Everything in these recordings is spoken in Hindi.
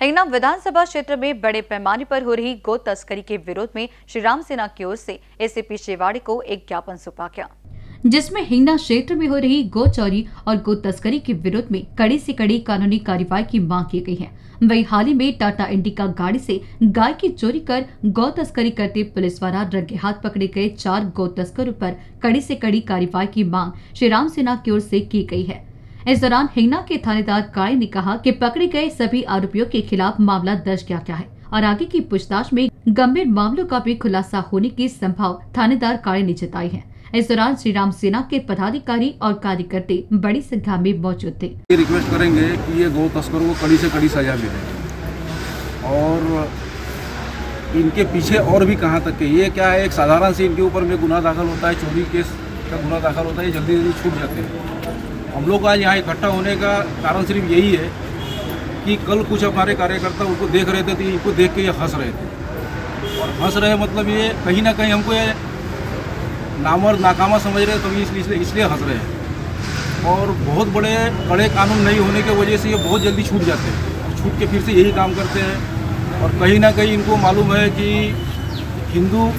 हिंगना विधानसभा क्षेत्र में बड़े पैमाने पर हो रही गो तस्करी के विरोध में श्री राम सेना की ओर से एसीपी शेवाड़ी को एक ज्ञापन सौंपा गया। जिसमें हिंगना क्षेत्र में हो रही गो चोरी और गो तस्करी के विरोध में कड़ी से कड़ी कानूनी कार्रवाई की मांग की गई है। वही हाल ही में टाटा इंडिका गाड़ी से गाय की चोरी कर गौ तस्करी करते पुलिस द्वारा रंगे हाथ पकड़े गए चार गौ तस्करों पर कड़ी से कड़ी कार्रवाई की मांग श्री राम सेना की ओर से की गई है। इस दौरान हिंगना के थानेदार काळे ने कहा कि पकड़े गए सभी आरोपियों के खिलाफ मामला दर्ज किया गया है और आगे की पूछताछ में गंभीर मामलों का भी खुलासा होने की संभाव थानेदार काळे ने जताई है। इस दौरान श्री राम सेना के पदाधिकारी और कार्यकर्ते बड़ी संख्या में मौजूद थे। ये रिक्वेस्ट करेंगे कि ये गौ तस्करों को कड़ी से कड़ी सजा मिले। और इनके पीछे और भी कहाँ तक के, ये क्या है, एक साधारण से इनके ऊपर में गुनाह दाखिल होता है, चोरी केस का गुना दाखिल होता है जल्दी जल्दी छूट जाते हैं। हम लोग आज यहाँ इकट्ठा होने का कारण सिर्फ़ यही है कि कल कुछ हमारे कार्यकर्ता उनको देख रहे थे तो इनको देख के ये हंस रहे थे। और हंस रहे मतलब ये कहीं ना कहीं हमको ये नामर नाकामा समझ रहे तभी इसलिए इसलिए इसलिए हंस रहे हैं। और बहुत बड़े कड़े कानून नहीं होने की वजह से ये बहुत जल्दी छूट जाते हैं। छूट के फिर से यही काम करते हैं। और कहीं ना कहीं इनको मालूम है कि हिंदू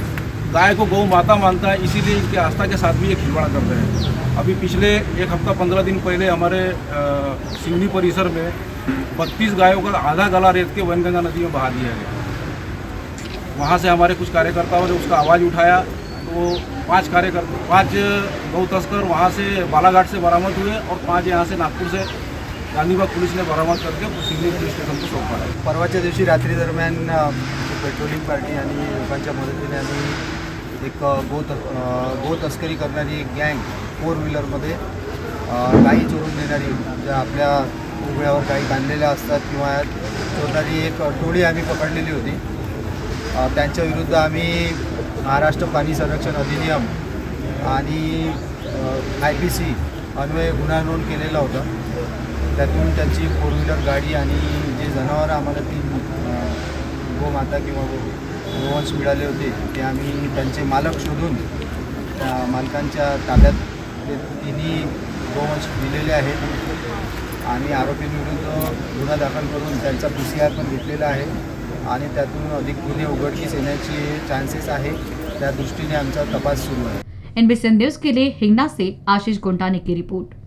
गाय को गौ माता मानता है, इसीलिए इनके आस्था के साथ भी ये खिलवाड़ कर रहे हैं। अभी पिछले एक हफ़्ता, पंद्रह दिन पहले हमारे सिवनी परिसर में बत्तीस गायों का आधा गला रेत के वनगंगा नदी में बहा दिया गया। वहाँ से हमारे कुछ कार्यकर्ताओं ने उसका आवाज़ उठाया। तो पाँच कार्यकर्ता पाँच गौ तस्कर वहाँ से बालाघाट से बरामद हुए और पाँच यहाँ से नागपुर से गांधीबाग पुलिस ने बरामद करके सिवनी पुलिस स्टेशन को सौंपा है। परवाच्या दिवशी रात्री दरम्यान पेट्रोलिंग पार्टी आणि लोकांच्या मदतीने एक गो गो तस्करी करणारी एक गँग फोर व्हीलरमध्ये गाई चोरून देणारी ज्या आपल्या उघड्यावर गाई बांधलेल्या असतात किंवा चोरणारी एक टोळी आम्ही पकडलेली होती. त्यांच्याविरुद्ध आम्ही महाराष्ट्र पाणी संरक्षण अधिनियम आणि आय पी सी अन्वये गुन्हा नोंद केलेला होता. त्यातून त्यांची फोर व्हीलर गाडी आणि जे जनावरं आम्हाला तीन गोमाता किंवा गो गोवंश मिळाले होते ते आम्ही त्यांचे मालक शोधून त्या मालकांच्या ताब्यात ते तिन्ही गोवंश दिलेले आहेत. आणि आरोपींविरुद्ध गुन्हा दाखल करून त्यांचा पी सी आर पण घेतलेला आहे. आणि त्यातून अधिक गुन्हे उघडकीस येण्याचे चान्सेस आहे. त्या दृष्टीने आमचा तपास सुरू आहे. एनबीसी न्यूज के लिए हिंगना से आशीष गोंटाने की रिपोर्ट.